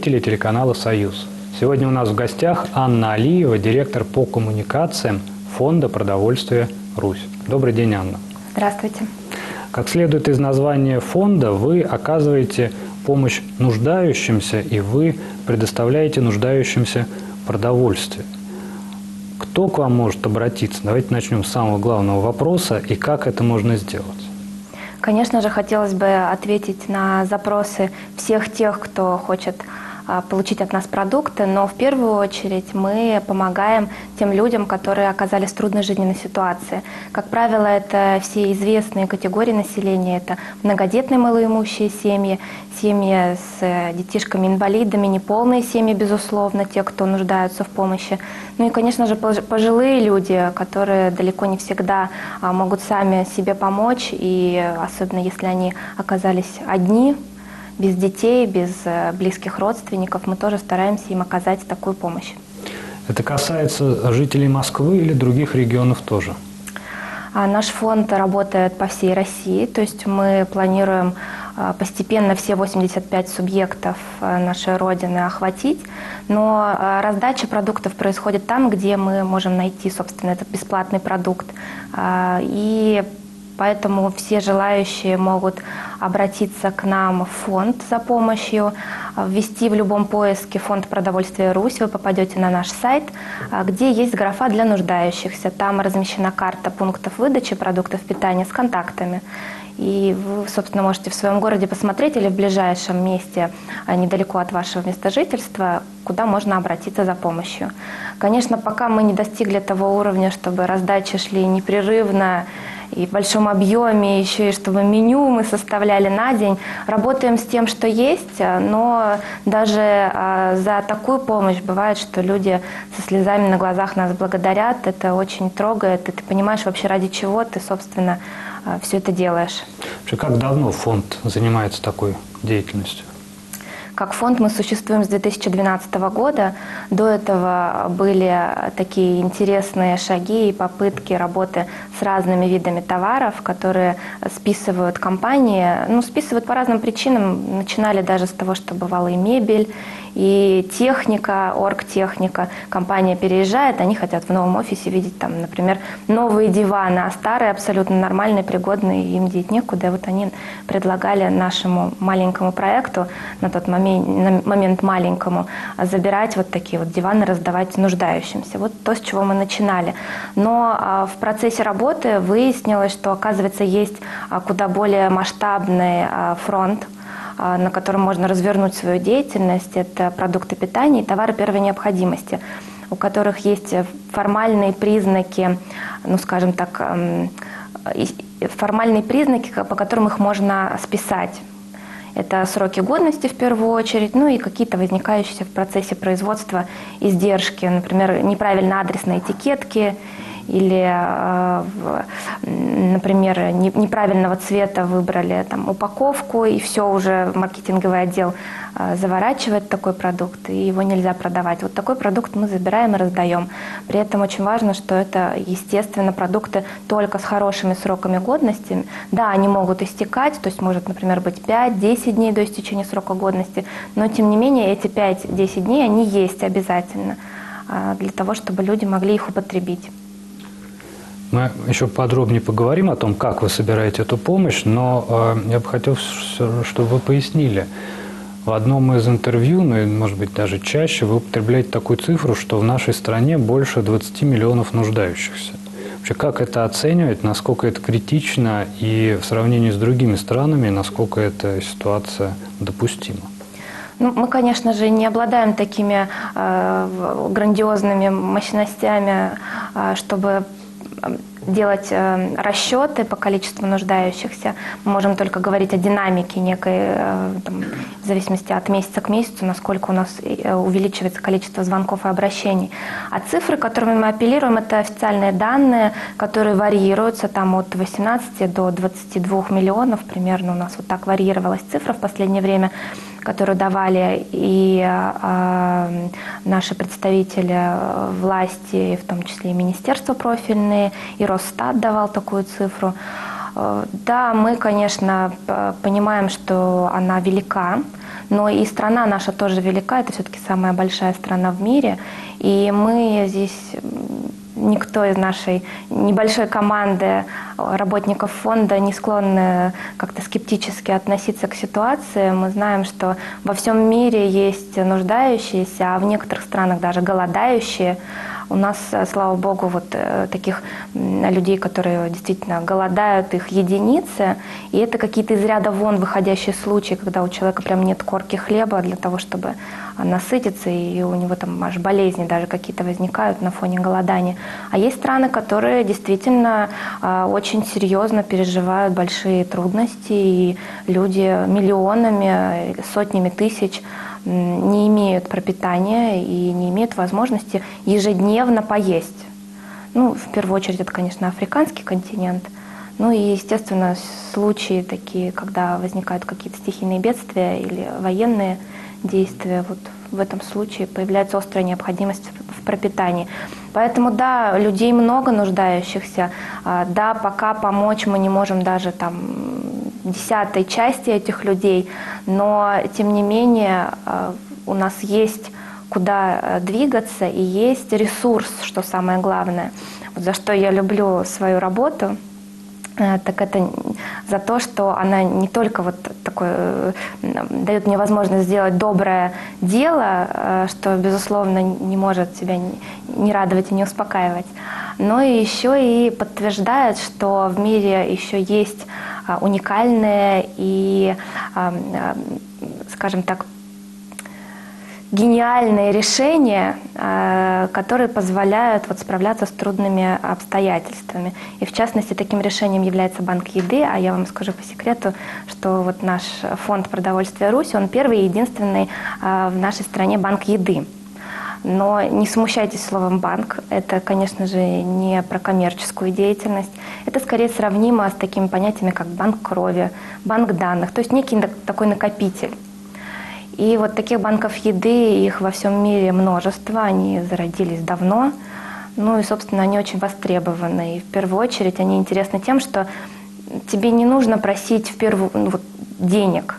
зрители телеканала «Союз». Сегодня у нас в гостях Анна Алиева, директор по коммуникациям Фонда продовольствия «Русь». Добрый день, Анна. Здравствуйте. Как следует из названия фонда, вы оказываете помощь нуждающимся и вы предоставляете нуждающимся продовольствие. Кто к вам может обратиться? Давайте начнем с самого главного вопроса и как это можно сделать. Конечно же, хотелось бы ответить на запросы всех тех, кто хочет получить от нас продукты, но в первую очередь мы помогаем тем людям, которые оказались в трудной жизненной ситуации. Как правило, это все известные категории населения, это многодетные малоимущие семьи, семьи с э, детишками-инвалидами, неполные семьи, безусловно, те, кто нуждаются в помощи. Ну и, конечно же, пожилые люди, которые далеко не всегда а, могут сами себе помочь, и особенно если они оказались одни, без детей, без э, близких родственников, мы тоже стараемся им оказать такую помощь. Это касается жителей Москвы или других регионов тоже? А наш фонд работает по всей России, то есть мы планируем а, постепенно все 85 субъектов э, нашей Родины охватить, но раздача продуктов происходит там, где мы можем найти, собственно, этот бесплатный продукт. И Поэтому все желающие могут обратиться к нам в фонд за помощью, ввести в любом поиске фонд продовольствия Русь, вы попадете на наш сайт, где есть графа для нуждающихся. Там размещена карта пунктов выдачи продуктов питания с контактами. И вы, собственно, можете в своем городе посмотреть или в ближайшем месте, недалеко от вашего места жительства, куда можно обратиться за помощью. Конечно, пока мы не достигли того уровня, чтобы раздачи шли непрерывно, и в большом объеме, еще и чтобы меню мы составляли на день. Работаем с тем, что есть, но даже а, за такую помощь бывает, что люди со слезами на глазах нас благодарят. Это очень трогает, и ты понимаешь вообще ради чего ты, собственно, а, все это делаешь. Как давно фонд занимается такой деятельностью? Как фонд мы существуем с 2012 года. До этого были такие интересные шаги и попытки работы с разными видами товаров, которые списывают компании. Ну, списывают по разным причинам. Начинали даже с того, что бывала и мебель, и техника, оргтехника. Компания переезжает, они хотят в новом офисе видеть там, например, новые диваны, а старые абсолютно нормальные, пригодные, им деть некуда. вот они предлагали нашему маленькому проекту, на тот момент, на момент маленькому, забирать вот такие вот диваны, раздавать нуждающимся. Вот то, с чего мы начинали. Но а, в процессе работы выяснилось, что, оказывается, есть а, куда более масштабный а, фронт на котором можно развернуть свою деятельность. Это продукты питания и товары первой необходимости, у которых есть формальные признаки, ну, скажем так, формальные признаки, по которым их можно списать. Это сроки годности в первую очередь, ну и какие-то возникающие в процессе производства издержки, например, неправильный адрес на этикетке или, э, например, неправильного цвета выбрали там, упаковку, и все уже маркетинговый отдел э, заворачивает такой продукт, и его нельзя продавать. Вот такой продукт мы забираем и раздаем. При этом очень важно, что это, естественно, продукты только с хорошими сроками годности. Да, они могут истекать, то есть может, например, быть 5-10 дней до истечения срока годности, но тем не менее эти 5-10 дней, они есть обязательно э, для того, чтобы люди могли их употребить. Мы еще подробнее поговорим о том, как вы собираете эту помощь, но э, я бы хотел, чтобы вы пояснили. В одном из интервью, ну и, может быть, даже чаще, вы употребляете такую цифру, что в нашей стране больше 20 миллионов нуждающихся. Вообще, как это оценивать, насколько это критично и в сравнении с другими странами, насколько эта ситуация допустима? Ну, мы, конечно же, не обладаем такими э, грандиозными мощностями, э, чтобы um, делать э, расчеты по количеству нуждающихся. Мы можем только говорить о динамике некой, э, там, в зависимости от месяца к месяцу, насколько у нас э, увеличивается количество звонков и обращений. А цифры, которыми мы апеллируем, это официальные данные, которые варьируются там от 18 до 22 миллионов примерно. У нас вот так варьировалась цифра в последнее время которую давали и э, наши представители власти, в том числе и министерства профильные, и Росстат давал такую цифру. Э, да, мы, конечно, понимаем, что она велика, но и страна наша тоже велика, это все-таки самая большая страна в мире, и мы здесь никто из нашей небольшой команды работников фонда не склонны как-то скептически относиться к ситуации. Мы знаем, что во всем мире есть нуждающиеся, а в некоторых странах даже голодающие. У нас, слава богу, вот э, таких людей, которые действительно голодают, их единицы. И это какие-то из ряда вон выходящие случаи, когда у человека прям нет корки хлеба для того, чтобы насытиться, и у него там аж болезни даже какие-то возникают на фоне голодания. А есть страны, которые действительно а, очень серьезно переживают большие трудности, и люди миллионами, сотнями тысяч не имеют пропитания и не имеют возможности ежедневно поесть. Ну, в первую очередь, это, конечно, африканский континент. Ну и, естественно, случаи такие, когда возникают какие-то стихийные бедствия или военные действия, вот в этом случае появляется острая необходимость в пропитании. Поэтому да, людей много нуждающихся. А, да, пока помочь мы не можем даже там десятой части этих людей, но тем не менее а, у нас есть куда э, двигаться и есть ресурс, что самое главное. Вот за что я люблю свою работу – Э, так это за то, что она не только вот такое э, дает мне возможность сделать доброе дело, э, что, безусловно, не может тебя не радовать и не успокаивать, но и еще и подтверждает, что в мире еще есть уникальные и, скажем так, гениальные решения, э, которые позволяют вот справляться с трудными обстоятельствами. И в частности, таким решением является Банк Еды, а я вам скажу по секрету, что вот наш фонд продовольствия Руси, он первый и единственный э, в нашей стране банк еды. Но не смущайтесь словом «банк». Это, конечно же, не про коммерческую деятельность. Это скорее сравнимо с такими понятиями, как банк крови, банк данных, то есть некий такой накопитель. И вот таких банков еды, их во всем мире множество, они зародились давно. Ну и, собственно, они очень востребованы. И в первую очередь они интересны тем, что тебе не нужно просить в первую ну, вот, денег.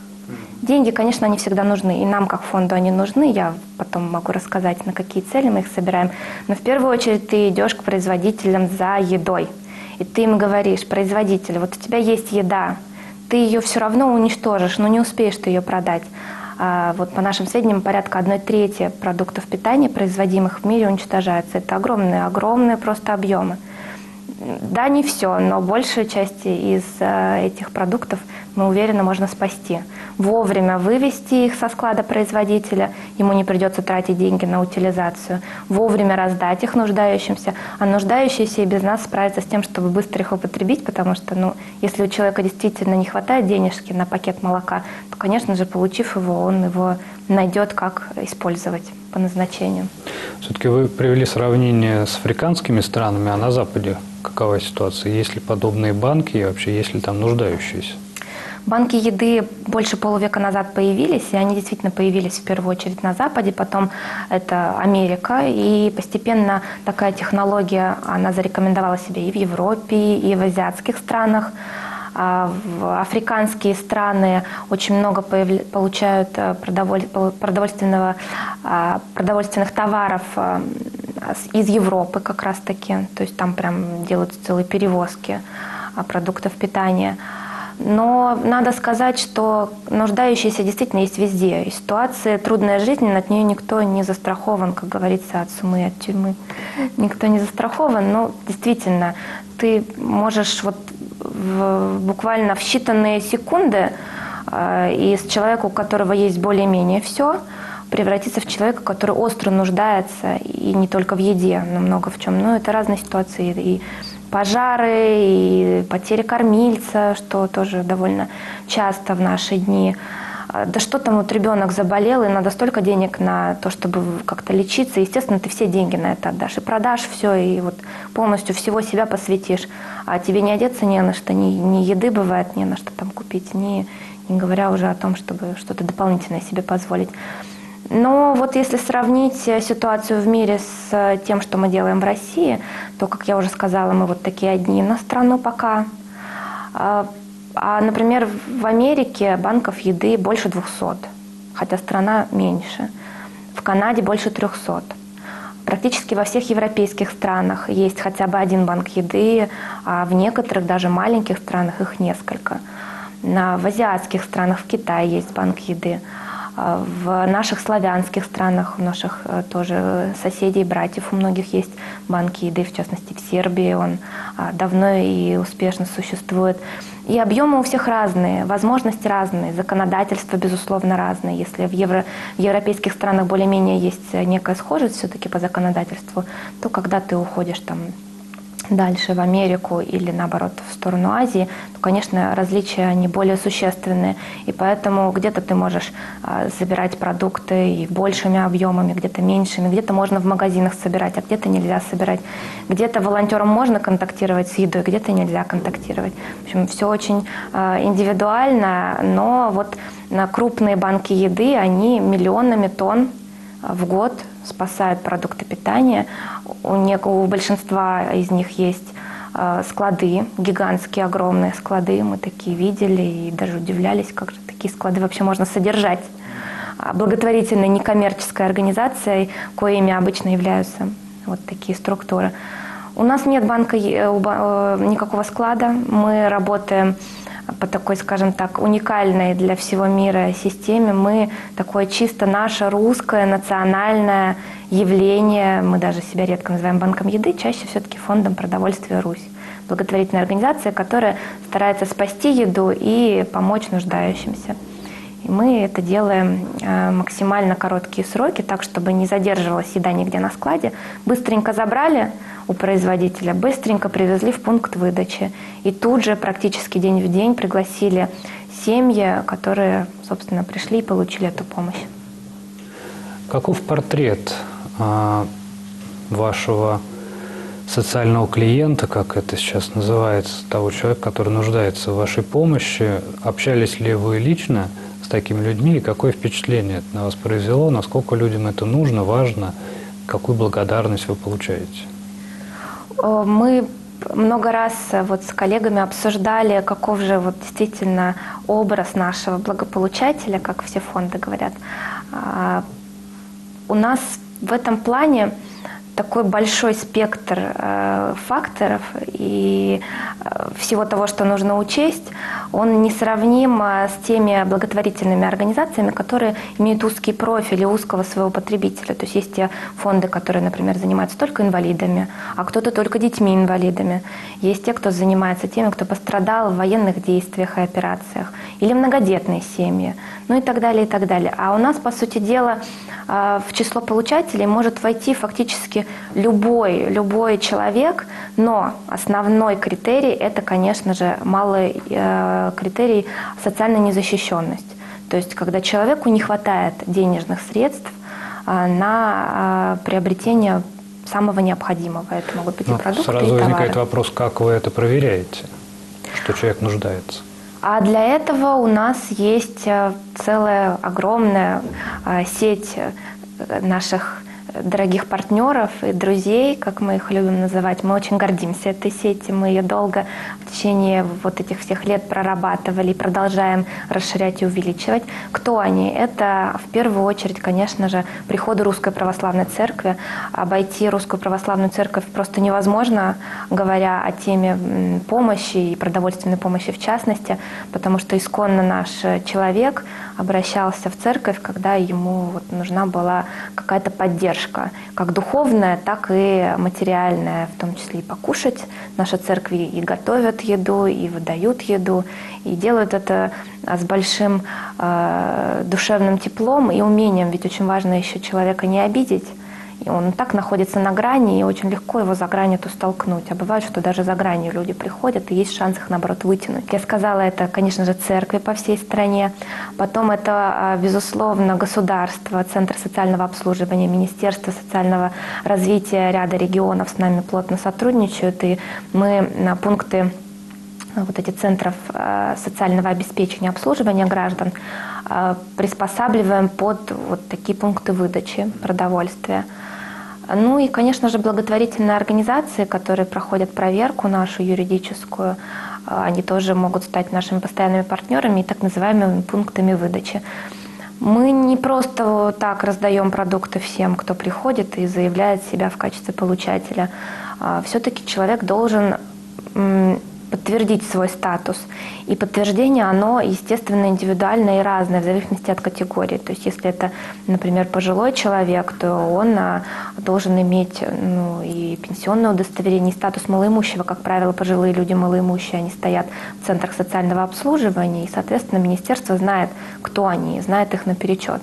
Деньги, конечно, они всегда нужны, и нам, как фонду, они нужны. Я потом могу рассказать, на какие цели мы их собираем. Но в первую очередь ты идешь к производителям за едой. И ты им говоришь, производитель, вот у тебя есть еда, ты ее все равно уничтожишь, но не успеешь ты ее продать. А вот по нашим сведениям, порядка одной трети продуктов питания, производимых в мире, уничтожается. Это огромные, огромные просто объемы. Да, не все, но большую часть из э, этих продуктов мы уверены можно спасти. Вовремя вывести их со склада производителя, ему не придется тратить деньги на утилизацию. Вовремя раздать их нуждающимся, а нуждающиеся и без нас справятся с тем, чтобы быстро их употребить, потому что, ну, если у человека действительно не хватает денежки на пакет молока, то, конечно же, получив его, он его найдет, как использовать по назначению. Все-таки вы привели сравнение с африканскими странами, а на Западе какова ситуация? Есть ли подобные банки и вообще есть ли там нуждающиеся? Банки еды больше полувека назад появились, и они действительно появились в первую очередь на Западе, потом это Америка, и постепенно такая технология, она зарекомендовала себя и в Европе, и в азиатских странах. А в африканские страны очень много получают э, продовольственного, а, продовольственных товаров э, из Европы как раз таки. То есть там прям делают целые перевозки а, продуктов питания. Но надо сказать, что нуждающиеся действительно есть везде. И ситуация трудная жизнь, от нее никто не застрахован, как говорится, от сумы, от тюрьмы. Никто не застрахован, но действительно, ты можешь вот в, буквально в считанные секунды э, из человека, у которого есть более-менее все, превратиться в человека, который остро нуждается, и не только в еде, но много в чем. Но это разные ситуации. И пожары, и потери кормильца, что тоже довольно часто в наши дни. А, да что там, вот ребенок заболел, и надо столько денег на то, чтобы как-то лечиться. Естественно, ты все деньги на это отдашь. И продашь все, и вот полностью всего себя посвятишь. А тебе не одеться не на что, ни, ни еды бывает не на что там купить, ни, не говоря уже о том, чтобы что-то дополнительное себе позволить. Но вот если сравнить э, ситуацию в мире с э, тем, что мы делаем в России, то, как я уже сказала, мы вот такие одни на страну пока. А, а, например, в Америке банков еды больше 200, хотя страна меньше. В Канаде больше 300. Практически во всех европейских странах есть хотя бы один банк еды, а в некоторых даже маленьких странах их несколько. В азиатских странах, в Китае есть банк еды. А, в наших славянских странах, у наших э, тоже соседей, братьев у многих есть банки еды, в частности в Сербии он а, давно и успешно существует. И объемы у всех разные, возможности разные, законодательство, безусловно, разное. Если в, евро, в европейских странах более-менее есть некая схожесть все-таки по законодательству, то когда ты уходишь там дальше в Америку или наоборот в сторону Азии, то, конечно, различия они более существенные. И поэтому где-то ты можешь а, забирать продукты и большими объемами, где-то меньшими, где-то можно в магазинах собирать, а где-то нельзя собирать. Где-то волонтерам можно контактировать с едой, где-то нельзя контактировать. В общем, все очень а, индивидуально, но вот на крупные банки еды, они миллионами тонн в год спасают продукты питания. У, некого, у большинства из них есть э, склады, гигантские, огромные склады. Мы такие видели и даже удивлялись, как же такие склады вообще можно содержать. А благотворительной некоммерческой организацией, коими обычно являются вот такие структуры. У нас нет банка, э, никакого склада. Мы работаем по такой, скажем так, уникальной для всего мира системе. Мы такое чисто наше русское национальное явление, мы даже себя редко называем банком еды, чаще все-таки фондом продовольствия Русь. Благотворительная организация, которая старается спасти еду и помочь нуждающимся. И мы это делаем э, максимально короткие сроки, так, чтобы не задерживалась еда нигде на складе. Быстренько забрали, у производителя, быстренько привезли в пункт выдачи. И тут же практически день в день пригласили семьи, которые, собственно, пришли и получили эту помощь. Каков портрет а, вашего социального клиента, как это сейчас называется, того человека, который нуждается в вашей помощи? Общались ли вы лично такими людьми и какое впечатление это на вас произвело? Насколько людям это нужно, важно? Какую благодарность вы получаете? Э, мы много раз э, вот с коллегами обсуждали, каков же вот действительно образ нашего благополучателя, как все фонды говорят. А, у нас в этом плане такой большой спектр э, факторов и э, всего того, что нужно учесть, он несравним э, с теми благотворительными организациями, которые имеют узкий профиль и узкого своего потребителя. То есть есть те фонды, которые, например, занимаются только инвалидами, а кто-то только детьми-инвалидами. Есть те, кто занимается теми, кто пострадал в военных действиях и операциях, или многодетные семьи, ну и так далее, и так далее. А у нас, по сути дела, в число получателей может войти фактически любой, любой человек, но основной критерий – это, конечно же, малый э, критерий социальная незащищенность. То есть, когда человеку не хватает денежных средств э, на э, приобретение самого необходимого. Это могут быть ну, и продукты, Сразу и товары. возникает вопрос, как вы это проверяете, что человек нуждается? А для этого у нас есть э, целая огромная э, сеть наших дорогих партнеров и друзей, как мы их любим называть. Мы очень гордимся этой сетью. Мы ее долго в течение вот этих всех лет прорабатывали и продолжаем расширять и увеличивать. Кто они? Это в первую очередь, конечно же, приходы Русской Православной Церкви. Обойти Русскую Православную Церковь просто невозможно, говоря о теме помощи и продовольственной помощи в частности, потому что исконно наш человек обращался в церковь, когда ему вот нужна была какая-то поддержка как духовная, так и материальная, в том числе и покушать. Наши церкви и готовят еду, и выдают еду, и делают это а, с большим э, душевным теплом и умением, ведь очень важно еще человека не обидеть И он так находится на грани, и очень легко его за грань эту столкнуть. А бывает, что даже за гранью люди приходят, и есть шанс их, наоборот, вытянуть. Я сказала, это, конечно же, церкви по всей стране. Потом это, а, безусловно, государство, Центр социального обслуживания, Министерство социального развития ряда регионов с нами плотно сотрудничают, и мы на пункты вот эти центров а, социального обеспечения обслуживания граждан приспосабливаем под вот такие пункты выдачи продовольствия. Ну и, конечно же, благотворительные организации, которые проходят проверку нашу юридическую, они тоже могут стать нашими постоянными партнерами и так называемыми пунктами выдачи. Мы не просто так раздаем продукты всем, кто приходит и заявляет себя в качестве получателя. А, Все-таки человек должен подтвердить свой статус. И подтверждение, оно, естественно, индивидуальное и разное в зависимости от категории. То есть если это, например, пожилой человек, то он а, должен иметь ну, и пенсионное удостоверение, и статус малоимущего. Как правило, пожилые люди малоимущие, они стоят в центрах социального обслуживания, и, соответственно, министерство знает, кто они, знает их наперечет.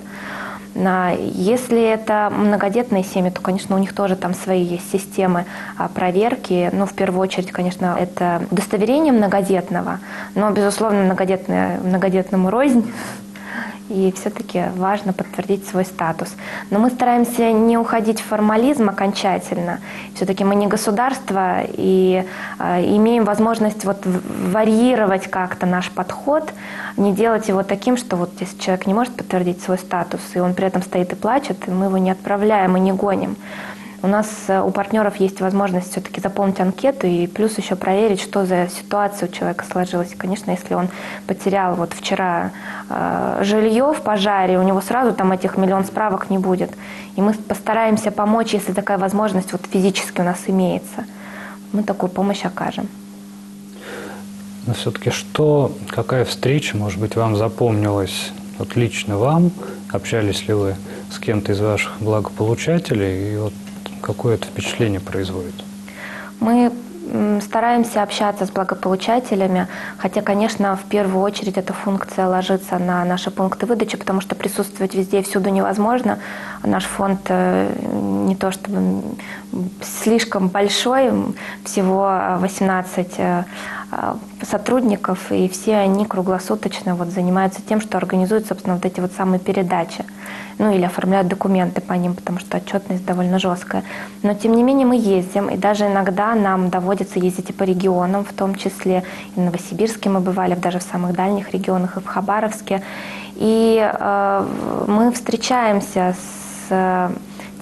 Если это многодетные семьи, то, конечно, у них тоже там свои есть системы а, проверки. Ну, в первую очередь, конечно, это удостоверение многодетного, но, безусловно, многодетное, многодетному рознь и все-таки важно подтвердить свой статус. Но мы стараемся не уходить в формализм окончательно. Все-таки мы не государство и э, имеем возможность вот варьировать как-то наш подход, не делать его таким, что вот если человек не может подтвердить свой статус, и он при этом стоит и плачет, и мы его не отправляем и не гоним. У нас э, у партнеров есть возможность все-таки заполнить анкету и плюс еще проверить, что за ситуация у человека сложилась. Конечно, если он потерял вот вчера э, жилье в пожаре, у него сразу там этих миллион справок не будет. И мы постараемся помочь, если такая возможность вот физически у нас имеется. Мы такую помощь окажем. Но все-таки что, какая встреча, может быть, вам запомнилась вот лично вам? Общались ли вы с кем-то из ваших благополучателей? И вот Какое это впечатление производит? Мы стараемся общаться с благополучателями, хотя, конечно, в первую очередь эта функция ложится на наши пункты выдачи, потому что присутствовать везде и всюду невозможно. Наш фонд э, не то чтобы слишком большой, всего 18 э, э, сотрудников, и все они круглосуточно вот занимаются тем, что организуют, собственно, вот эти вот самые передачи ну или оформляют документы по ним, потому что отчетность довольно жесткая. Но тем не менее мы ездим, и даже иногда нам доводится ездить и по регионам, в том числе и в Новосибирске мы бывали, даже в самых дальних регионах, и в Хабаровске. И э, мы встречаемся с э,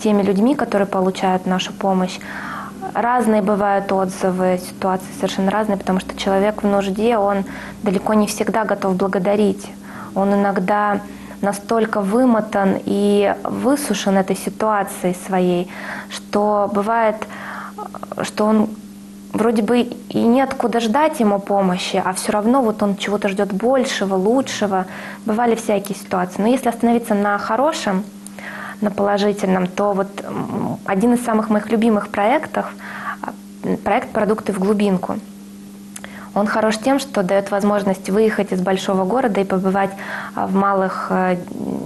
теми людьми, которые получают нашу помощь. Разные бывают отзывы, ситуации совершенно разные, потому что человек в нужде, он далеко не всегда готов благодарить. Он иногда настолько вымотан и высушен этой ситуацией своей, что бывает, что он вроде бы и неоткуда ждать ему помощи, а все равно вот он чего-то ждет большего, лучшего. Бывали всякие ситуации. Но если остановиться на хорошем, на положительном, то вот один из самых моих любимых проектов – проект «Продукты в глубинку». Он хорош тем, что дает возможность выехать из большого города и побывать а, в малых э,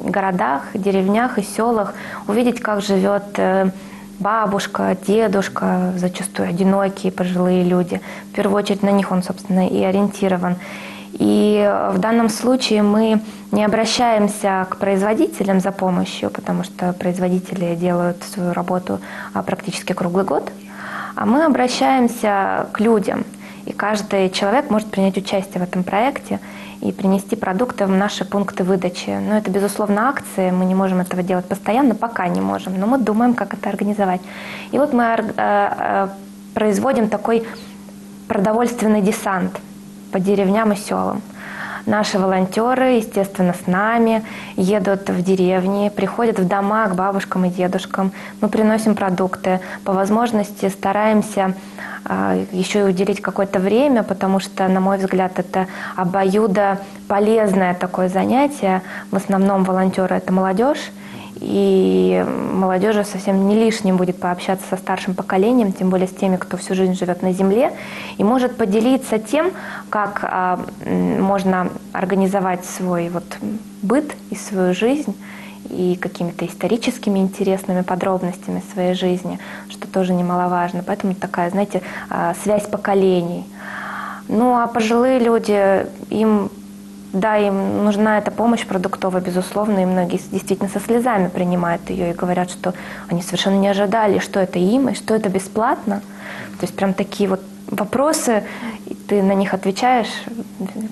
городах, деревнях и селах, увидеть, как живет э, бабушка, дедушка, зачастую одинокие пожилые люди. В первую очередь на них он, собственно, и ориентирован. И в данном случае мы не обращаемся к производителям за помощью, потому что производители делают свою работу а, практически круглый год, а мы обращаемся к людям – и каждый человек может принять участие в этом проекте и принести продукты в наши пункты выдачи. Но это, безусловно, акции. Мы не можем этого делать постоянно, пока не можем. Но мы думаем, как это организовать. И вот мы э, э, производим такой продовольственный десант по деревням и селам. Наши волонтеры, естественно, с нами, едут в деревни, приходят в дома к бабушкам и дедушкам. Мы приносим продукты. По возможности стараемся а, еще и уделить какое-то время, потому что, на мой взгляд, это обоюдо полезное такое занятие. В основном волонтеры – это молодежь, и молодежи совсем не лишним будет пообщаться со старшим поколением, тем более с теми, кто всю жизнь живет на земле, и может поделиться тем, как а, можно организовать свой вот быт и свою жизнь, и какими-то историческими интересными подробностями своей жизни, что тоже немаловажно. Поэтому такая, знаете, а, связь поколений. Ну а пожилые люди, им да, им нужна эта помощь продуктовая, безусловно, и многие действительно со слезами принимают ее и говорят, что они совершенно не ожидали, что это им, и что это бесплатно. То есть прям такие вот вопросы, и ты на них отвечаешь,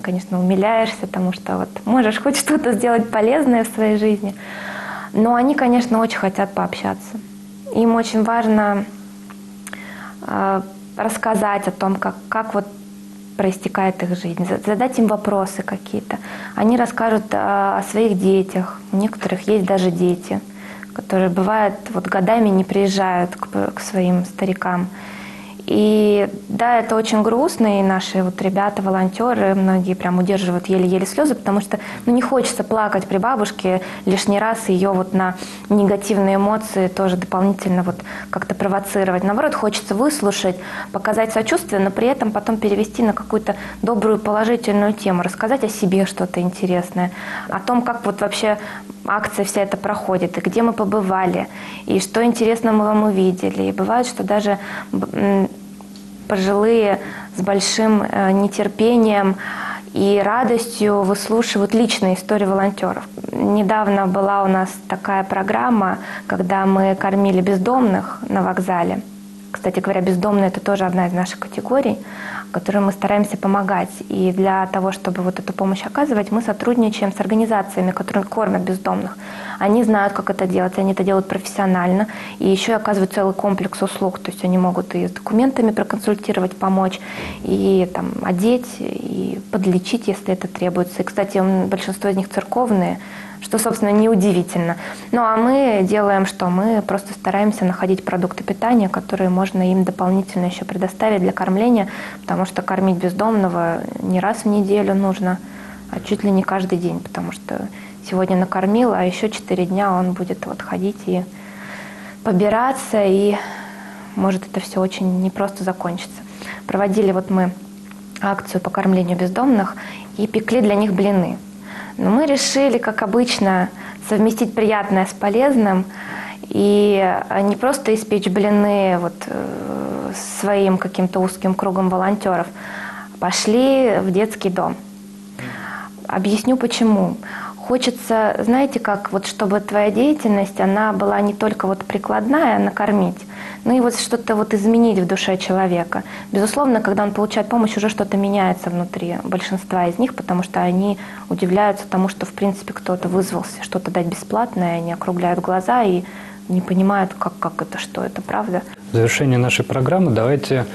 конечно, умиляешься, потому что вот можешь хоть что-то сделать полезное в своей жизни. Но они, конечно, очень хотят пообщаться. Им очень важно э, рассказать о том, как, как вот проистекает их жизнь, задать им вопросы какие-то. Они расскажут о, о своих детях. У некоторых есть даже дети, которые бывают вот годами не приезжают к, к своим старикам. И да, это очень грустно, и наши вот ребята, волонтеры, многие прям удерживают еле-еле слезы, потому что ну, не хочется плакать при бабушке лишний раз ее вот на негативные эмоции тоже дополнительно вот как-то провоцировать. Наоборот, хочется выслушать, показать сочувствие, но при этом потом перевести на какую-то добрую положительную тему, рассказать о себе что-то интересное, о том, как вот вообще акция вся эта проходит, и где мы побывали, и что интересно мы вам увидели. И бывает, что даже пожилые с большим э, нетерпением и радостью выслушивают личные истории волонтеров. Недавно была у нас такая программа, когда мы кормили бездомных на вокзале. Кстати говоря, бездомные – это тоже одна из наших категорий которым мы стараемся помогать. И для того, чтобы вот эту помощь оказывать, мы сотрудничаем с организациями, которые кормят бездомных. Они знают, как это делать, они это делают профессионально. И еще оказывают целый комплекс услуг. То есть они могут и с документами проконсультировать, помочь, и там, одеть, и подлечить, если это требуется. И, кстати, большинство из них церковные, что, собственно, неудивительно. Ну а мы делаем что? Мы просто стараемся находить продукты питания, которые можно им дополнительно еще предоставить для кормления, потому что кормить бездомного не раз в неделю нужно, а чуть ли не каждый день, потому что сегодня накормил, а еще четыре дня он будет вот ходить и побираться, и может это все очень непросто закончится. Проводили вот мы акцию по кормлению бездомных и пекли для них блины – но мы решили, как обычно, совместить приятное с полезным и не просто испечь блины вот э, своим каким-то узким кругом волонтеров, пошли в детский дом. Объясню почему. Хочется, знаете, как вот чтобы твоя деятельность, она была не только вот прикладная, накормить, ну и вот что-то вот изменить в душе человека. Безусловно, когда он получает помощь, уже что-то меняется внутри большинства из них, потому что они удивляются тому, что в принципе кто-то вызвался что-то дать бесплатное, они округляют глаза и не понимают, как, как это, что это, правда. В завершение нашей программы давайте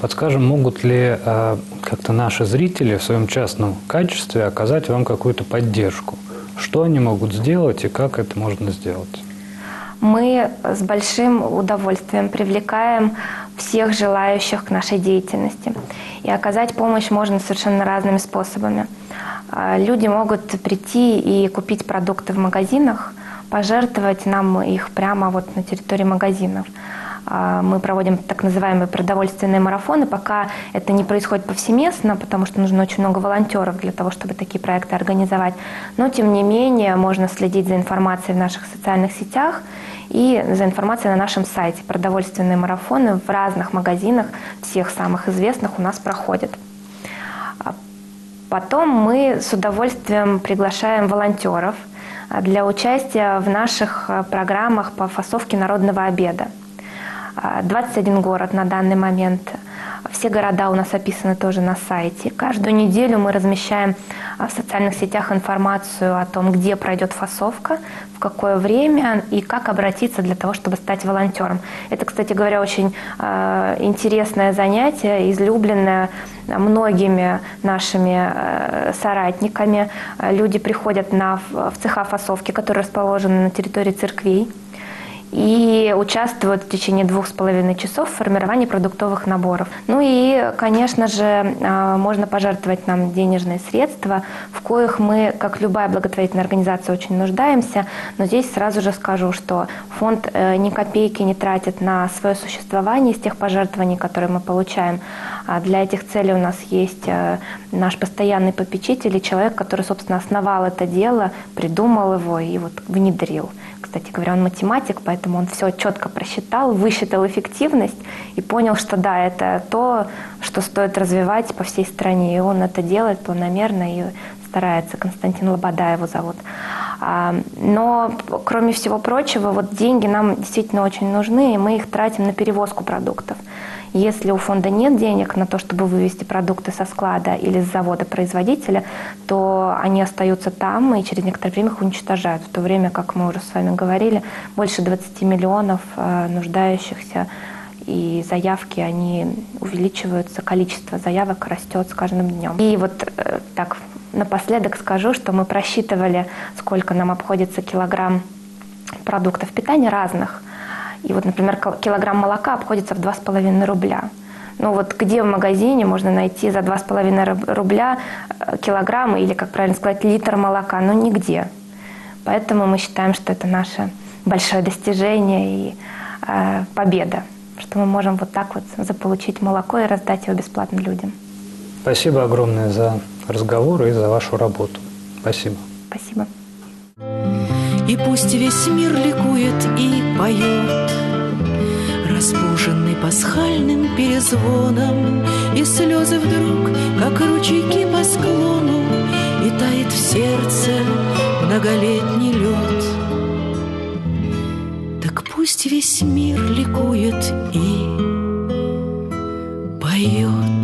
подскажем, могут ли э, как-то наши зрители в своем частном качестве оказать вам какую-то поддержку. Что они могут сделать и как это можно сделать? Мы с большим удовольствием привлекаем всех желающих к нашей деятельности. И оказать помощь можно совершенно разными способами. А, люди могут прийти и купить продукты в магазинах, пожертвовать нам их прямо вот на территории магазинов. А, мы проводим так называемые продовольственные марафоны, пока это не происходит повсеместно, потому что нужно очень много волонтеров для того, чтобы такие проекты организовать. Но, тем не менее, можно следить за информацией в наших социальных сетях и за информацией на нашем сайте. Продовольственные марафоны в разных магазинах, всех самых известных, у нас проходят. А потом мы с удовольствием приглашаем волонтеров для участия в наших программах по фасовке народного обеда. 21 город на данный момент. Все города у нас описаны тоже на сайте. Каждую неделю мы размещаем а, в социальных сетях информацию о том, где пройдет фасовка, в какое время и как обратиться для того, чтобы стать волонтером. Это, кстати говоря, очень э, интересное занятие, излюбленное многими нашими соратниками. Люди приходят на, в цеха фасовки, которые расположены на территории церквей и участвуют в течение двух с половиной часов в формировании продуктовых наборов. Ну и, конечно же, а, можно пожертвовать нам денежные средства, в коих мы, как любая благотворительная организация, очень нуждаемся. Но здесь сразу же скажу, что фонд э, ни копейки не тратит на свое существование из тех пожертвований, которые мы получаем. А для этих целей у нас есть э, наш постоянный попечитель и человек, который, собственно, основал это дело, придумал его и вот внедрил. Кстати говоря, он математик, поэтому он все четко просчитал, высчитал эффективность и понял, что да, это то, что стоит развивать по всей стране. И он это делает планомерно и старается. Константин Лобода его зовут. А, но, кроме всего прочего, вот деньги нам действительно очень нужны, и мы их тратим на перевозку продуктов. Если у фонда нет денег на то, чтобы вывести продукты со склада или с завода производителя, то они остаются там и через некоторое время их уничтожают. В то время, как мы уже с вами говорили, больше 20 миллионов э, нуждающихся и заявки, они увеличиваются, количество заявок растет с каждым днем. И вот э, так напоследок скажу, что мы просчитывали, сколько нам обходится килограмм продуктов питания разных. И вот, например, килограмм молока обходится в 2,5 рубля. Ну вот где в магазине можно найти за 2,5 рубля э, килограмм или, как правильно сказать, литр молока? Ну нигде. Поэтому мы считаем, что это наше большое достижение и э, победа, что мы можем вот так вот заполучить молоко и раздать его бесплатно людям. Спасибо огромное за разговор и за вашу работу. Спасибо. Спасибо. И пусть весь мир ликует и поет, Разбуженный пасхальным перезвоном, И слезы вдруг, как ручейки по склону, И тает в сердце многолетний лед. Так пусть весь мир ликует и поет.